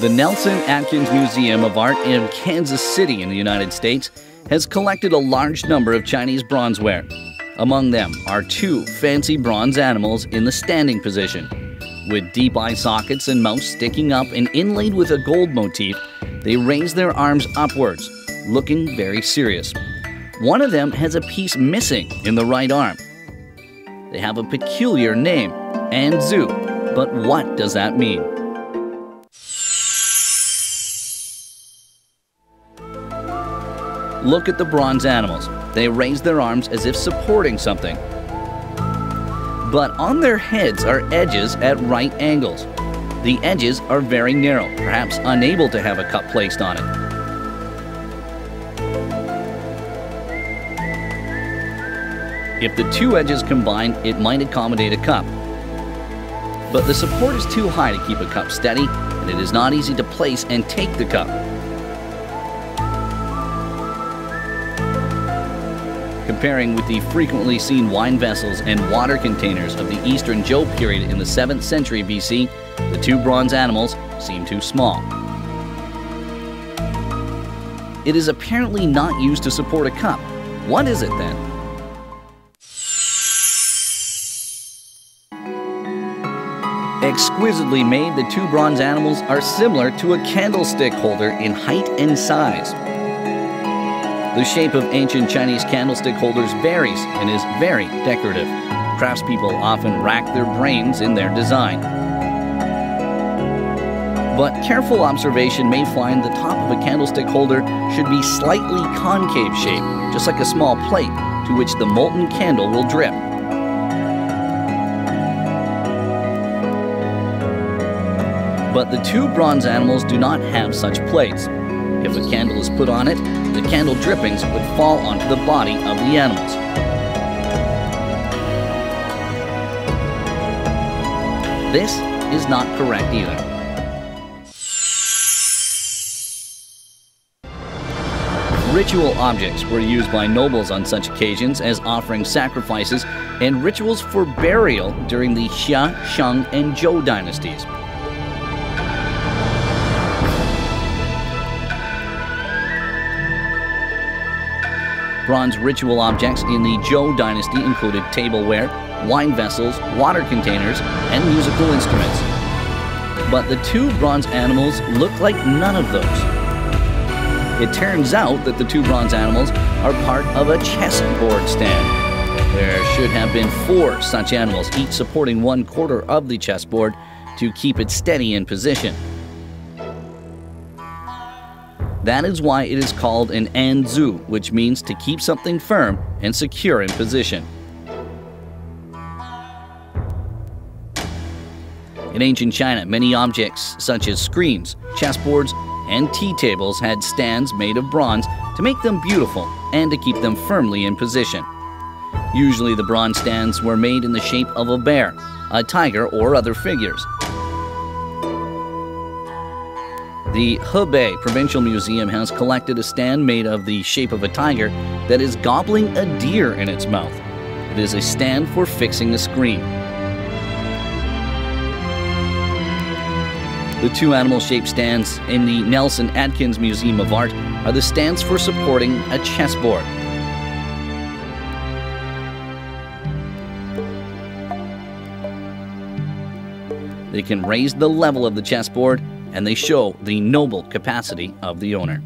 The Nelson Atkins Museum of Art in Kansas City in the United States has collected a large number of Chinese bronzeware. Among them are two fancy bronze animals in the standing position. With deep eye sockets and mouths sticking up and inlaid with a gold motif, they raise their arms upwards, looking very serious. One of them has a piece missing in the right arm. They have a peculiar name, Anzu, but what does that mean? Look at the bronze animals. They raise their arms as if supporting something. But on their heads are edges at right angles. The edges are very narrow, perhaps unable to have a cup placed on it. If the two edges combine, it might accommodate a cup. But the support is too high to keep a cup steady, and it is not easy to place and take the cup. Comparing with the frequently seen wine vessels and water containers of the Eastern Zhou period in the 7th century BC, the two bronze animals seem too small. It is apparently not used to support a cup. What is it then? Exquisitely made, the two bronze animals are similar to a candlestick holder in height and size. The shape of ancient Chinese candlestick holders varies and is very decorative. Craftspeople often rack their brains in their design. But careful observation may find the top of a candlestick holder should be slightly concave shaped, just like a small plate, to which the molten candle will drip. But the two bronze animals do not have such plates. If a candle is put on it, the candle drippings would fall onto the body of the animals. This is not correct either. Ritual objects were used by nobles on such occasions as offering sacrifices and rituals for burial during the Xia, Shang, and Zhou dynasties. Bronze ritual objects in the Zhou dynasty included tableware, wine vessels, water containers, and musical instruments. But the two bronze animals look like none of those. It turns out that the two bronze animals are part of a chessboard stand. There should have been four such animals, each supporting one quarter of the chessboard to keep it steady in position. That is why it is called an anzu, which means to keep something firm and secure in position. In ancient China, many objects such as screens, chessboards, and tea tables had stands made of bronze to make them beautiful and to keep them firmly in position. Usually the bronze stands were made in the shape of a bear, a tiger, or other figures. The Hebei Provincial Museum has collected a stand made of the shape of a tiger that is gobbling a deer in its mouth. It is a stand for fixing a screen. The two animal shaped stands in the Nelson Atkins Museum of Art are the stands for supporting a chessboard. They can raise the level of the chessboard and they show the noble capacity of the owner.